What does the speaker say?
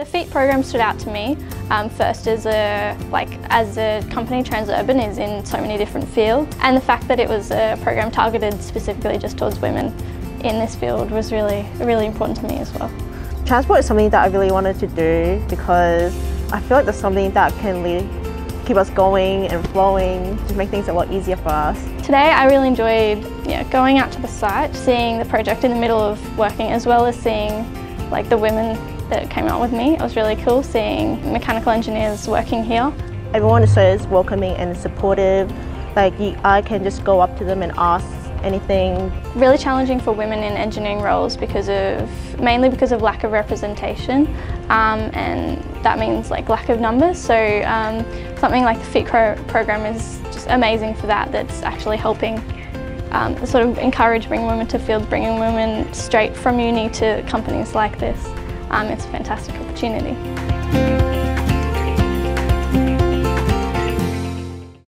The FEET program stood out to me um, first as a like as a company Transurban is in so many different fields and the fact that it was a program targeted specifically just towards women in this field was really really important to me as well. Transport is something that I really wanted to do because I feel like there's something that can lead, keep us going and flowing, just make things a lot easier for us. Today I really enjoyed yeah, going out to the site, seeing the project in the middle of working as well as seeing like the women that came out with me. It was really cool seeing mechanical engineers working here. Everyone is so welcoming and supportive. Like you, I can just go up to them and ask anything. Really challenging for women in engineering roles because of, mainly because of lack of representation um, and that means like lack of numbers. So um, something like the FEET program is just amazing for that, that's actually helping um, sort of encourage bringing women to field, bringing women straight from uni to companies like this. Um, it's a fantastic opportunity.